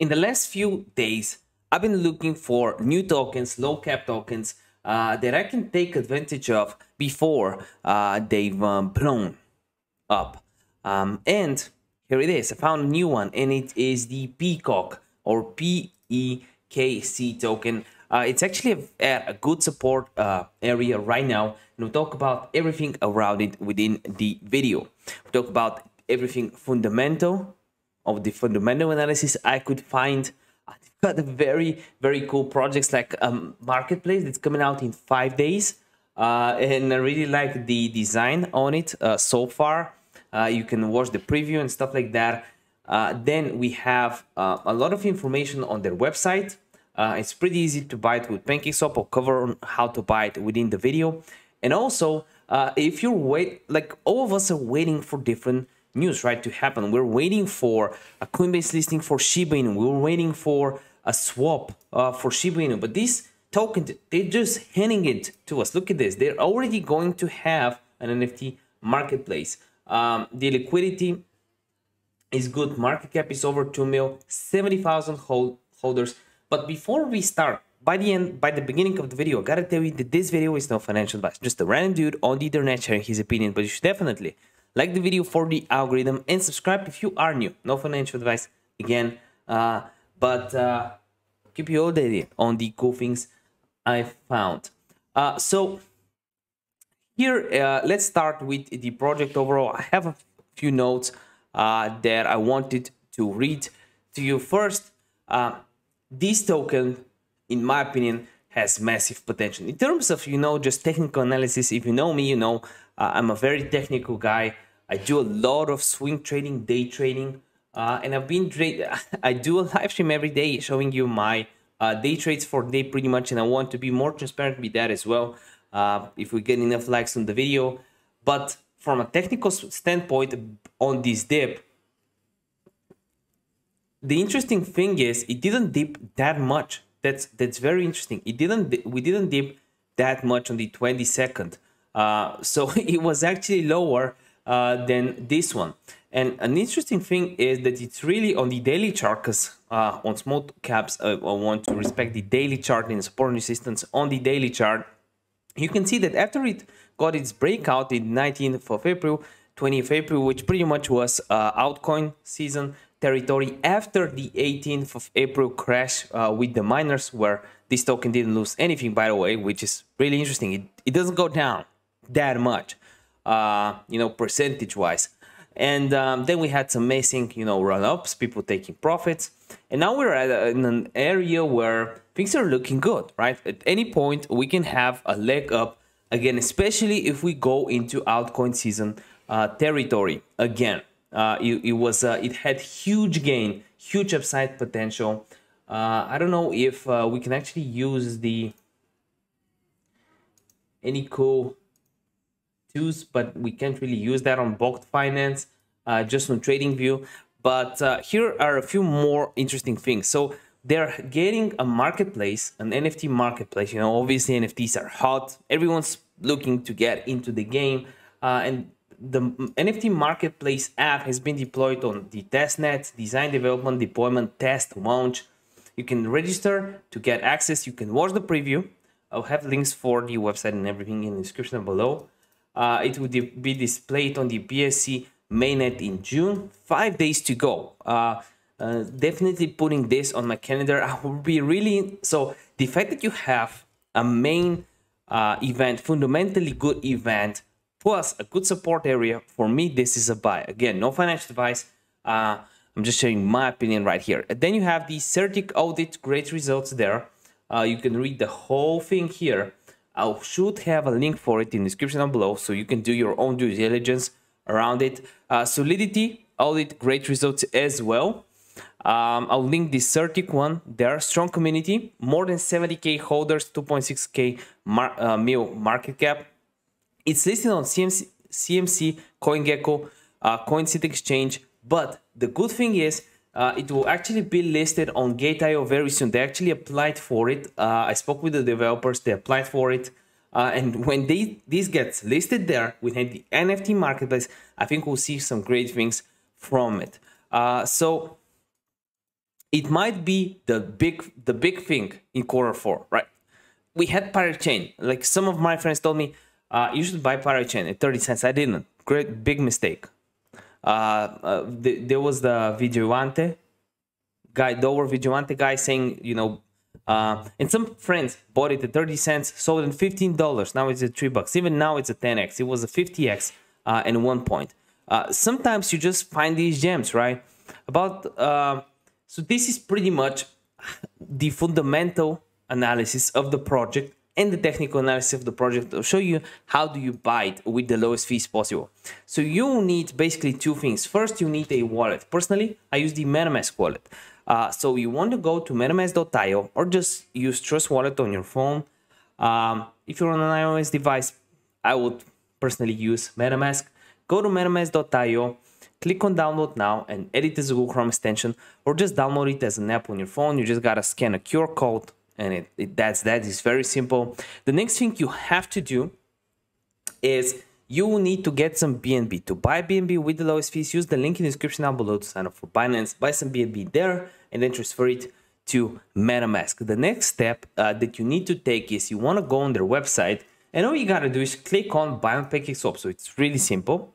in the last few days, I've been looking for new tokens, low cap tokens uh, that I can take advantage of before uh, they've um, blown up. Um, and here it is. I found a new one, and it is the Peacock or PEKC token. Uh, it's actually at a good support uh, area right now, and we'll talk about everything around it within the video. we talk about everything fundamental of the fundamental analysis I could find. I've got very, very cool projects like um, Marketplace that's coming out in five days. Uh, and I really like the design on it uh, so far. Uh, you can watch the preview and stuff like that. Uh, then we have uh, a lot of information on their website. Uh, it's pretty easy to buy it with PancakeSwap. I'll cover on how to buy it within the video. And also, if you're wait, like all of us are waiting for different news, right, to happen. We're waiting for a Coinbase listing for Shiba Inu. We're waiting for a swap uh, for Shiba Inu. But these tokens, they're just handing it to us. Look at this. They're already going to have an NFT marketplace. Um, the liquidity is good. Market cap is over 2 mil, 70,000 hold holders. But before we start, by the end, by the beginning of the video, I gotta tell you that this video is no financial advice. Just a random dude on the internet sharing his opinion, but you should definitely like the video for the algorithm and subscribe if you are new. No financial advice again, uh, but uh, keep you updated on the cool things I found. Uh, so here, uh, let's start with the project overall. I have a few notes uh, that I wanted to read to you first. Uh, this token, in my opinion, has massive potential. In terms of, you know, just technical analysis, if you know me, you know, uh, I'm a very technical guy. I do a lot of swing trading, day trading, uh, and I've been trade. I do a live stream every day showing you my uh, day trades for day pretty much, and I want to be more transparent with that as well. Uh, if we get enough likes on the video, but from a technical standpoint on this dip, the interesting thing is it didn't dip that much. That's that's very interesting. It didn't. We didn't dip that much on the 22nd. Uh, so it was actually lower uh, than this one. And an interesting thing is that it's really on the daily chart because uh, on small caps, uh, I want to respect the daily chart and support and resistance on the daily chart. You can see that after it got its breakout in 19th of April, 20th of April, which pretty much was uh, altcoin season territory after the 18th of April crash uh, with the miners where this token didn't lose anything, by the way, which is really interesting. It, it doesn't go down that much, uh, you know, percentage wise. And um, then we had some amazing, you know, run ups, people taking profits. And now we're at a, in an area where things are looking good, right? At any point, we can have a leg up again, especially if we go into altcoin season uh, territory again. Uh, it, it, was uh, it had huge gain, huge upside potential. Uh, I don't know if uh, we can actually use the any cool tools, but we can't really use that on Bolt Finance, uh, just on trading view. But uh, here are a few more interesting things. So they're getting a marketplace, an NFT marketplace. You know, obviously NFTs are hot. Everyone's looking to get into the game. And the NFT marketplace app has been deployed on the testnet, design, development, deployment, test, launch. You can register to get access. You can watch the preview. I'll have links for the website and everything in the description below. Uh, it will be displayed on the BSC mainnet in June. Five days to go. Uh, uh, definitely putting this on my calendar. I will be really so. The fact that you have a main uh, event, fundamentally good event, plus a good support area for me, this is a buy. Again, no financial advice. Uh, I'm just sharing my opinion right here. And then you have the CertiK audit, great results there. Uh, you can read the whole thing here. I should have a link for it in the description down below so you can do your own due diligence around it. Uh, Solidity, audit, great results as well. Um, I'll link the CertiK one. there. strong community, more than 70k holders, 2.6k mar uh, mil market cap. It's listed on CMC, CMC CoinGecko, uh, CoinCity Exchange. But the good thing is uh, it will actually be listed on Gate.io very soon. They actually applied for it. Uh, I spoke with the developers. They applied for it. Uh, and when they, this gets listed there within the NFT marketplace, I think we'll see some great things from it. Uh, so it might be the big the big thing in quarter four, right? We had Pirate Chain. Like some of my friends told me, uh, you should buy Pirate Chain at 30 cents. I didn't. Great big mistake. Uh, uh, the, there was the Vigilante guy, the over Vigilante guy saying, you know, uh, and some friends bought it at 30 cents, sold it at $15. Now it's at 3 bucks. Even now it's a 10x. It was a 50x uh, at one point. Uh, sometimes you just find these gems, right? About so this is pretty much the fundamental analysis of the project and the technical analysis of the project to show you how do you buy it with the lowest fees possible. So you need basically two things. First, you need a wallet. Personally, I use the MetaMask wallet. Uh, so you want to go to metamask.io or just use Trust Wallet on your phone. Um, if you're on an iOS device, I would personally use MetaMask. Go to metamask.io, click on download now and edit as a Google Chrome extension or just download it as an app on your phone. You just gotta scan a QR code and it, it that's that is very simple. The next thing you have to do is you will need to get some BNB. To buy BNB with the lowest fees, use the link in the description down below to sign up for Binance, buy some BNB there, and then transfer it to MetaMask. The next step uh, that you need to take is you want to go on their website, and all you got to do is click on Buy on PancakeSwap. So it's really simple.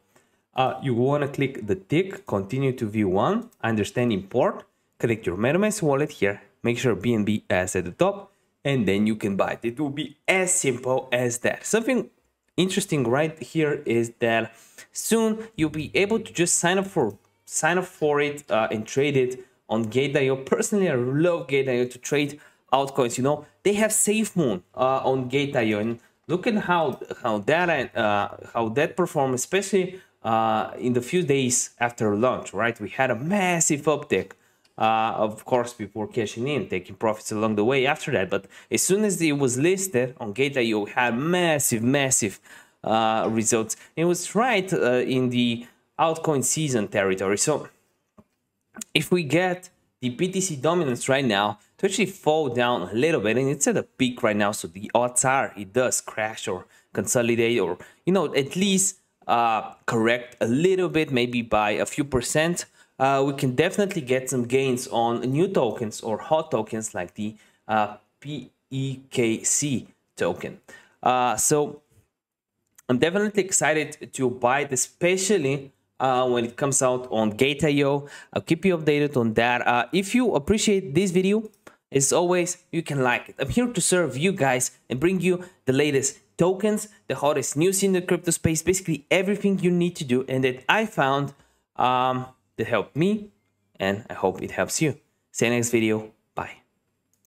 Uh, you want to click the tick, continue to view one, understand import, click your MetaMask wallet here, make sure BNB as at the top, and then you can buy it. It will be as simple as that. Something interesting right here is that soon you'll be able to just sign up for sign up for it uh, and trade it on Gate.io. Personally, I love Gate.io to trade altcoins. You know, they have SafeMoon uh, on Gate.io, and look at how how that uh, how that performed, especially uh, in the few days after launch. Right, we had a massive uptick. Uh, of course, were cashing in, taking profits along the way after that. But as soon as it was listed on Gate.io, had massive, massive uh, results. It was right uh, in the altcoin season territory. So if we get the BTC dominance right now to actually fall down a little bit, and it's at a peak right now, so the odds are it does crash or consolidate or, you know, at least uh, correct a little bit, maybe by a few percent uh, we can definitely get some gains on new tokens or hot tokens like the uh, PEKC token. Uh, so I'm definitely excited to buy it, especially uh, when it comes out on Gate.io. I'll keep you updated on that. Uh, if you appreciate this video, as always, you can like it. I'm here to serve you guys and bring you the latest tokens, the hottest news in the crypto space, basically everything you need to do and that I found um, that helped me and I hope it helps you. See you next video.